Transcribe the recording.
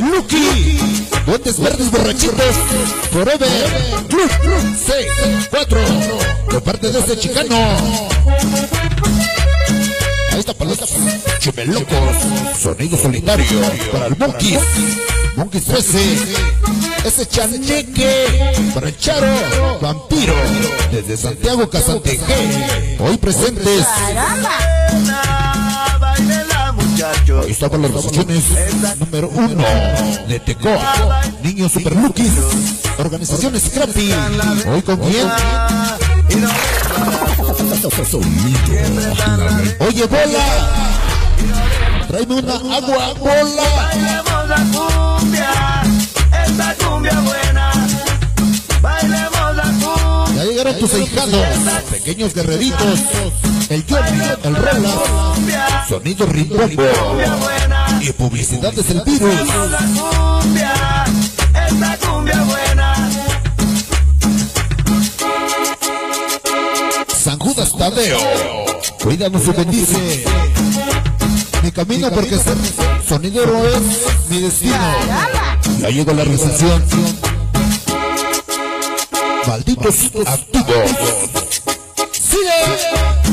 Lucky, Duendes Verdes Borrachitos, Forever, Club, 6, 4, de parte de ese chicano. Ahí está para los chimelocos, sonido solitario. Para el Monkeys, Monkeys 13, ese chaneque. Para el Charo, Vampiro, desde Santiago Casanteje, hoy presentes. Las posiciones número uno de Tecoa, Niños Super Lookies, Organización Scrappy. Hoy con quién? Oye, bola, tráeme una agua, bola. Tus ahijados, pequeños guerreritos, el Johnny, el Rola, sonido rimbombo y publicidad es el virus. San Judas Tadeo, cuídanos y bendice. Mi camino porque ser sonidero es mi destino. Ya llegó la recepción malditos antiguos. Sigue.